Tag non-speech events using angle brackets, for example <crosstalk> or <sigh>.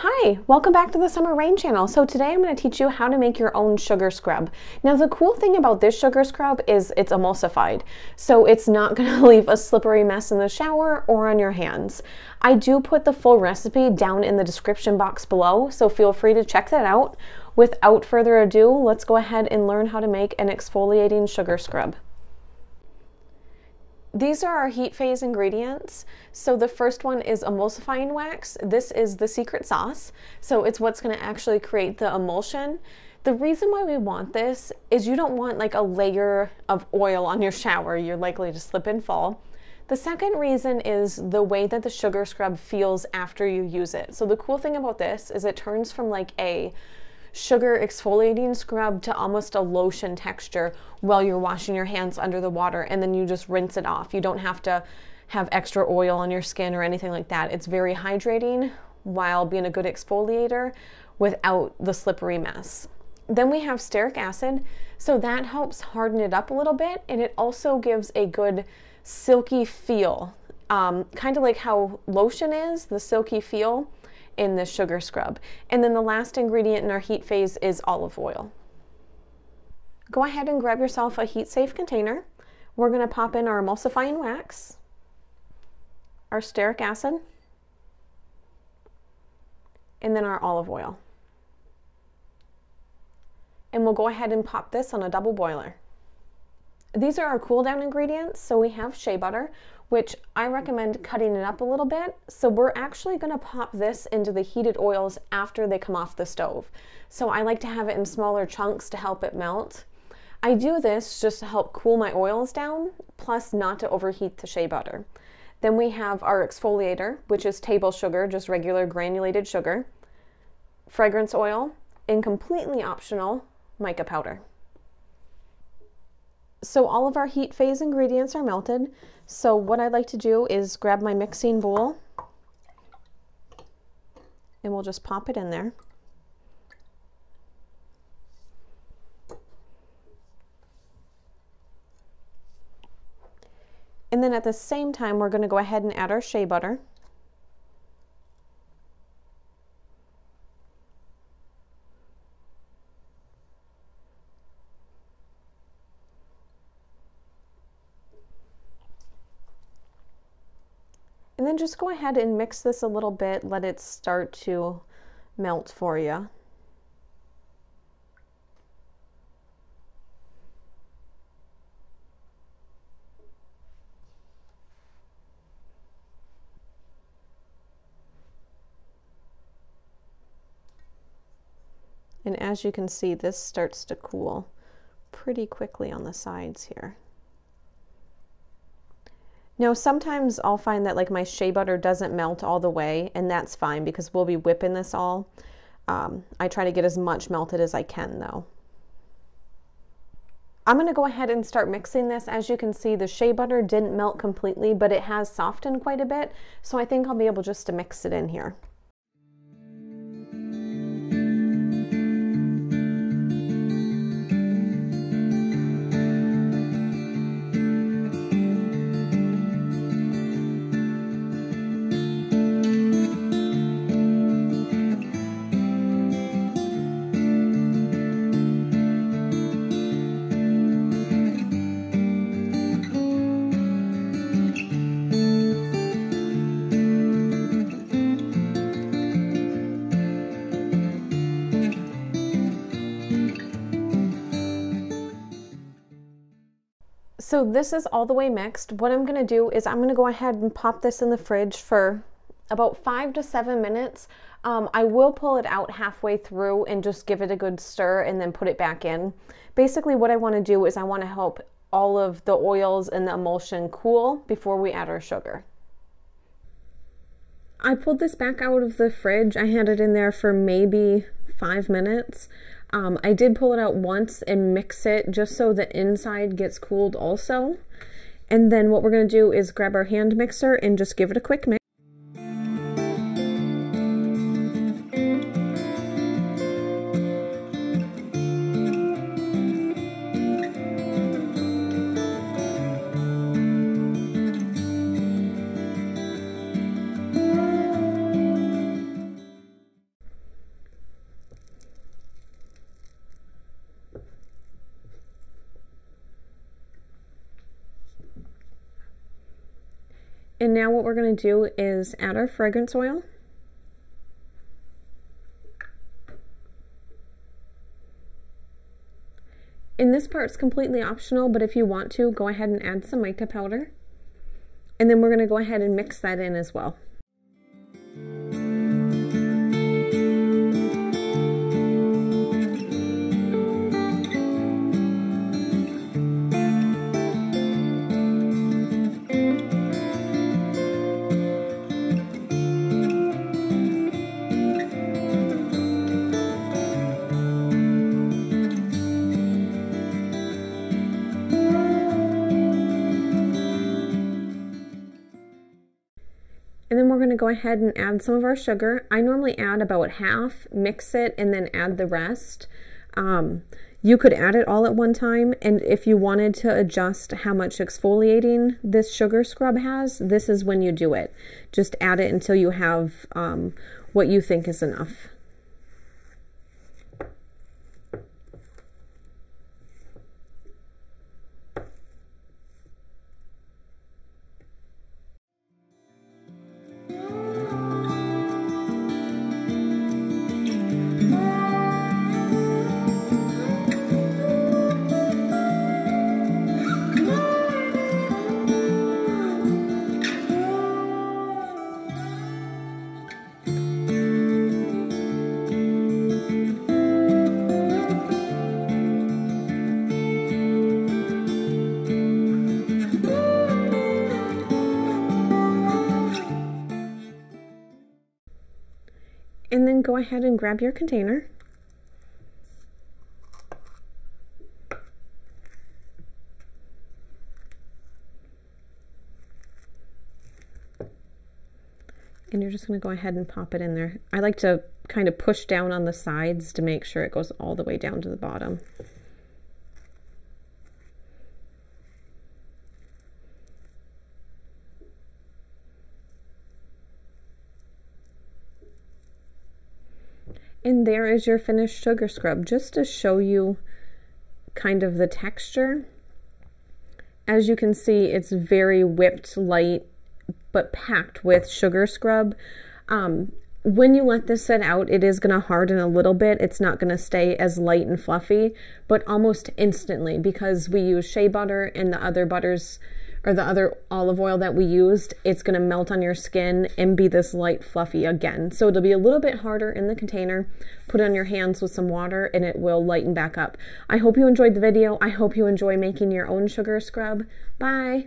Hi, welcome back to the Summer Rain channel. So today I'm going to teach you how to make your own sugar scrub. Now the cool thing about this sugar scrub is it's emulsified, so it's not going <laughs> to leave a slippery mess in the shower or on your hands. I do put the full recipe down in the description box below, so feel free to check that out. Without further ado, let's go ahead and learn how to make an exfoliating sugar scrub. These are our heat phase ingredients. So the first one is emulsifying wax. This is the secret sauce. So it's what's gonna actually create the emulsion. The reason why we want this is you don't want like a layer of oil on your shower. You're likely to slip and fall. The second reason is the way that the sugar scrub feels after you use it. So the cool thing about this is it turns from like a sugar exfoliating scrub to almost a lotion texture while you're washing your hands under the water and then you just rinse it off. You don't have to have extra oil on your skin or anything like that. It's very hydrating while being a good exfoliator without the slippery mess. Then we have stearic acid, so that helps harden it up a little bit and it also gives a good silky feel. Um, kind of like how lotion is, the silky feel in the sugar scrub. And then the last ingredient in our heat phase is olive oil. Go ahead and grab yourself a heat safe container. We're gonna pop in our emulsifying wax, our stearic acid, and then our olive oil. And we'll go ahead and pop this on a double boiler. These are our cool down ingredients. So we have shea butter, which I recommend cutting it up a little bit. So we're actually gonna pop this into the heated oils after they come off the stove. So I like to have it in smaller chunks to help it melt. I do this just to help cool my oils down, plus not to overheat the shea butter. Then we have our exfoliator, which is table sugar, just regular granulated sugar, fragrance oil, and completely optional, mica powder. So all of our heat phase ingredients are melted. So what I'd like to do is grab my mixing bowl and we'll just pop it in there. And then at the same time, we're gonna go ahead and add our shea butter. Then just go ahead and mix this a little bit, let it start to melt for you. And as you can see, this starts to cool pretty quickly on the sides here. Now, sometimes I'll find that like my shea butter doesn't melt all the way, and that's fine because we'll be whipping this all. Um, I try to get as much melted as I can though. I'm going to go ahead and start mixing this. As you can see, the shea butter didn't melt completely, but it has softened quite a bit. So I think I'll be able just to mix it in here. So this is all the way mixed. What I'm gonna do is I'm gonna go ahead and pop this in the fridge for about five to seven minutes. Um, I will pull it out halfway through and just give it a good stir and then put it back in. Basically what I wanna do is I wanna help all of the oils and the emulsion cool before we add our sugar. I pulled this back out of the fridge. I had it in there for maybe five minutes. Um, I did pull it out once and mix it just so the inside gets cooled also. And then what we're going to do is grab our hand mixer and just give it a quick mix. And now what we're going to do is add our fragrance oil. And this part's completely optional, but if you want to, go ahead and add some mica powder. And then we're going to go ahead and mix that in as well. And then we're going to go ahead and add some of our sugar. I normally add about half, mix it, and then add the rest. Um, you could add it all at one time, and if you wanted to adjust how much exfoliating this sugar scrub has, this is when you do it. Just add it until you have um, what you think is enough. And then go ahead and grab your container. And you're just going to go ahead and pop it in there. I like to kind of push down on the sides to make sure it goes all the way down to the bottom. And there is your finished sugar scrub, just to show you kind of the texture. As you can see, it's very whipped light, but packed with sugar scrub. Um, when you let this set out, it is going to harden a little bit. It's not going to stay as light and fluffy, but almost instantly because we use shea butter and the other butters or the other olive oil that we used, it's going to melt on your skin and be this light fluffy again. So it'll be a little bit harder in the container. Put it on your hands with some water and it will lighten back up. I hope you enjoyed the video. I hope you enjoy making your own sugar scrub. Bye.